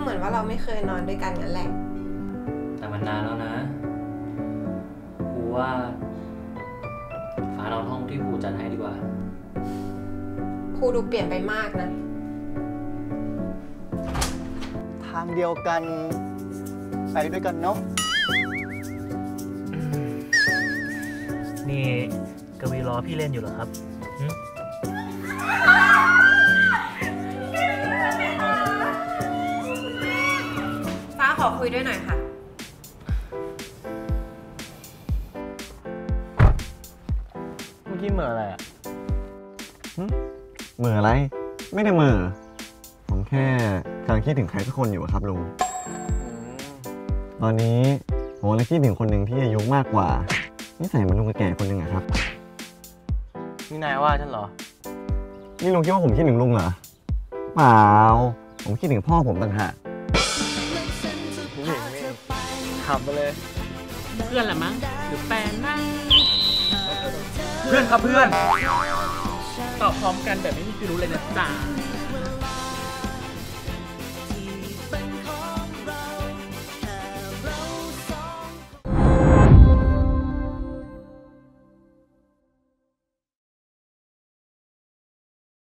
เหมือนว่าเราไม่เคยนอนด้วยกันงั้นแหละ แต่มันนานแล้วนะกูว่าฟ้านอนห้องที่ครูจัดให้ดีกว่าครูดูเปลี่ยนไปมากนะ ทางเดียวกันไปด้วยกันเนาะนี่กวีล้อพี่เล่นอยู่เหรอครับ ขอคุยด้วยหน่อยค่ะ เมื่อกี้เหมื่ออะไรอะเหม่ออะไร ไม่ได้เหม่อผมแค่กำลังคิดถึงใครสักคนอยู่อะครับลุง ตอนนี้ผมกำลังคิดถึงคนหนึ่งที่อายุมากกว่านิสัยเหมันลุงกับแก่คนหนึ่งอะครับ นี่นายว่าฉันเหรอ นี่ลุงคิดว่าผมคิดถึงลุงเหรอ เปล่า ผมคิดถึงพ่อผมต่างหาก ขับไปเลย เพื่อนละมั้งหรือแฟนนั่งเพื่อนครับเพื่อน ตอบพร้อมกันแบบไม่มีพิรุธเลยนะจ๊ะ